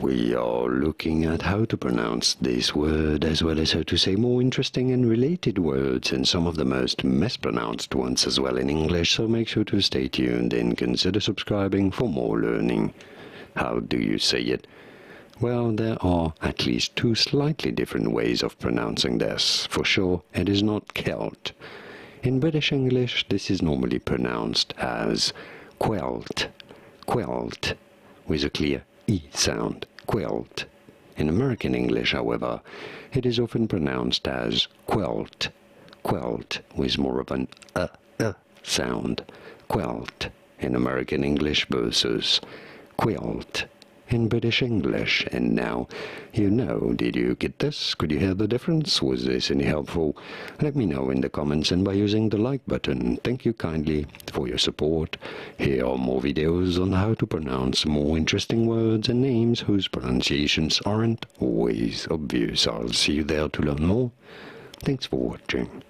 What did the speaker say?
We are looking at how to pronounce this word as well as how to say more interesting and related words and some of the most mispronounced ones as well in English, so make sure to stay tuned and consider subscribing for more learning. How do you say it? Well, there are at least two slightly different ways of pronouncing this. For sure, it is not Celt. In British English, this is normally pronounced as quelt, quelt, with a clear E sound, quilt. In American English, however, it is often pronounced as quilt, quilt, with more of an uh, uh sound, quilt. In American English versus quilt in British English. And now you know. Did you get this? Could you hear the difference? Was this any helpful? Let me know in the comments and by using the like button. Thank you kindly for your support. Here are more videos on how to pronounce more interesting words and names whose pronunciations aren't always obvious. I'll see you there to learn more. Thanks for watching.